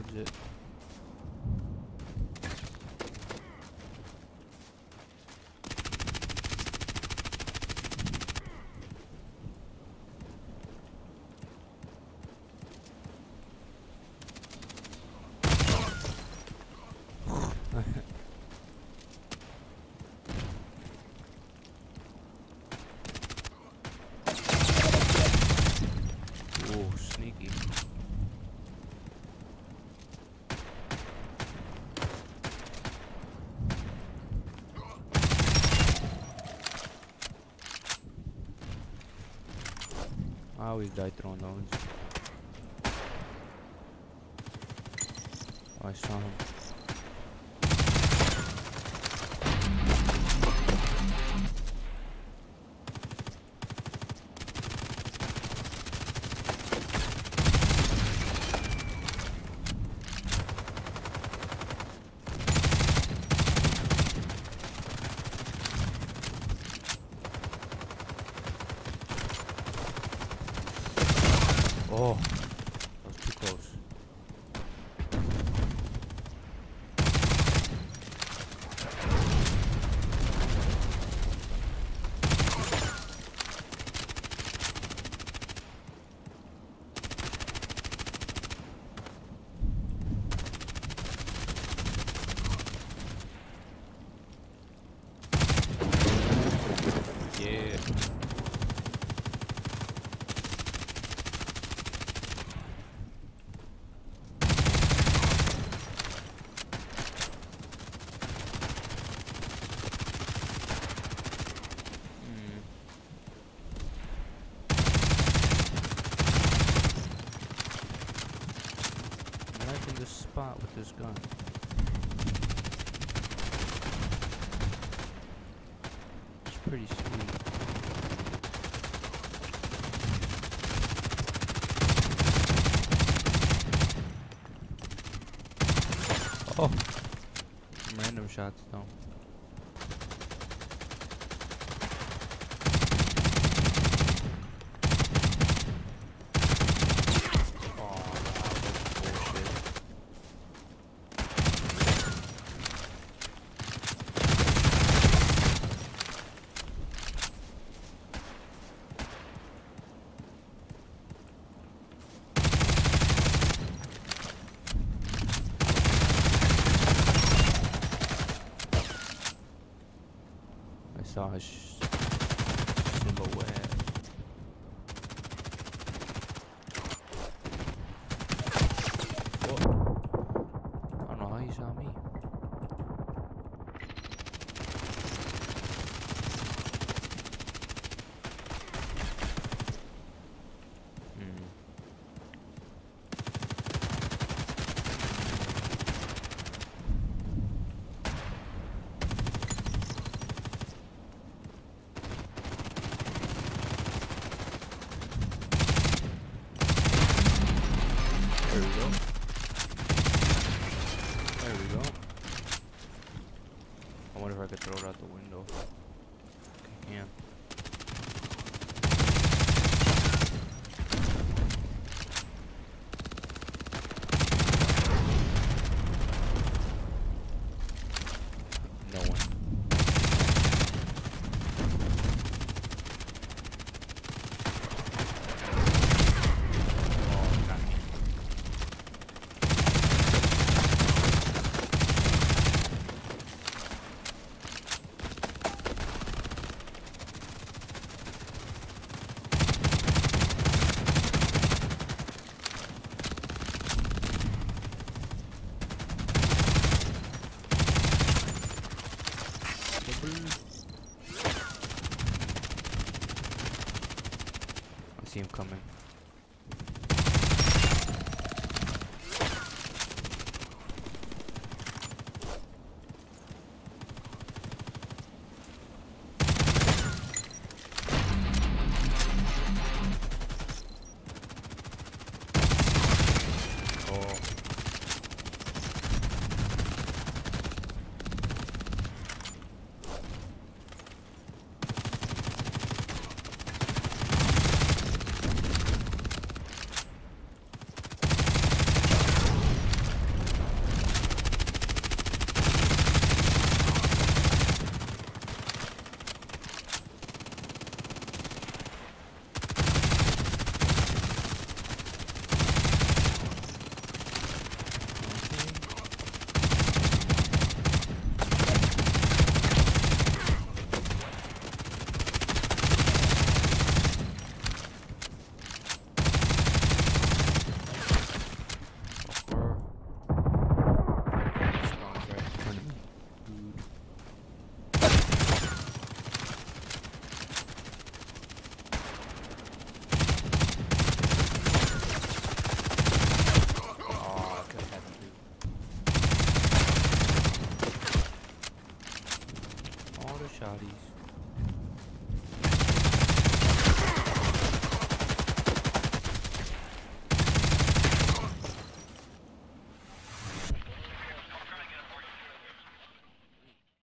towards it. Ooh, sneaky. I always die throwing those. Oh, I saw him. Spot with this gun. It's pretty sweet. Oh, random shots though. gosh. Silhouette. I wonder if I could throw it out the window. I can. I see him coming.